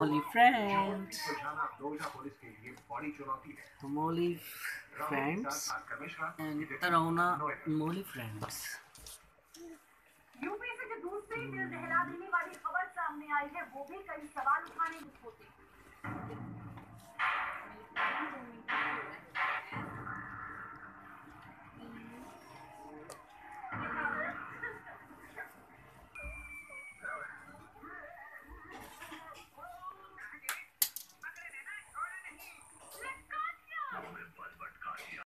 Molly friends. सुलझाना Noida police के लिए Molly friends and Tarona Molly friends. UP से जो दूसरी दिल दहला देने वाली खबर सामने आई है वो भी कई सवाल उठाने में होते हैं